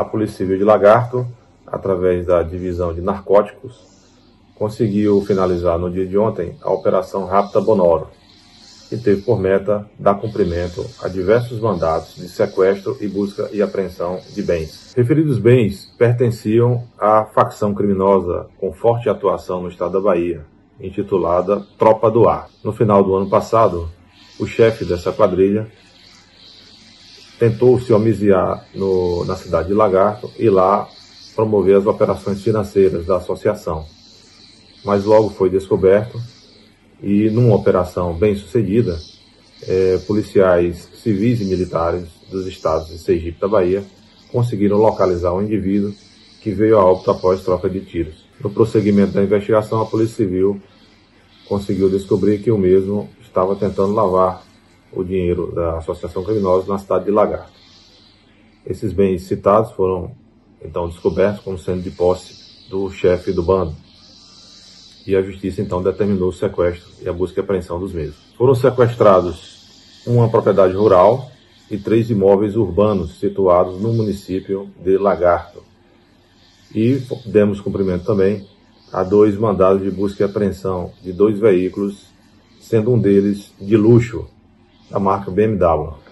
a Polícia Civil de Lagarto, através da divisão de narcóticos, conseguiu finalizar no dia de ontem a Operação Rápida Bonoro, que teve por meta dar cumprimento a diversos mandatos de sequestro e busca e apreensão de bens. Referidos bens pertenciam à facção criminosa com forte atuação no estado da Bahia, intitulada Tropa do Ar. No final do ano passado, o chefe dessa quadrilha tentou se homiziar no, na cidade de Lagarto e lá promover as operações financeiras da associação. Mas logo foi descoberto e, numa operação bem sucedida, é, policiais civis e militares dos estados de Sergipe e da Bahia conseguiram localizar um indivíduo que veio a óbito após troca de tiros. No prosseguimento da investigação, a Polícia Civil conseguiu descobrir que o mesmo estava tentando lavar o dinheiro da associação criminosa na cidade de Lagarto. Esses bens citados foram então descobertos como sendo de posse do chefe do bando. E a justiça então determinou o sequestro e a busca e apreensão dos mesmos. Foram sequestrados uma propriedade rural e três imóveis urbanos situados no município de Lagarto. E demos cumprimento também a dois mandados de busca e apreensão de dois veículos, sendo um deles de luxo, da marca BMW.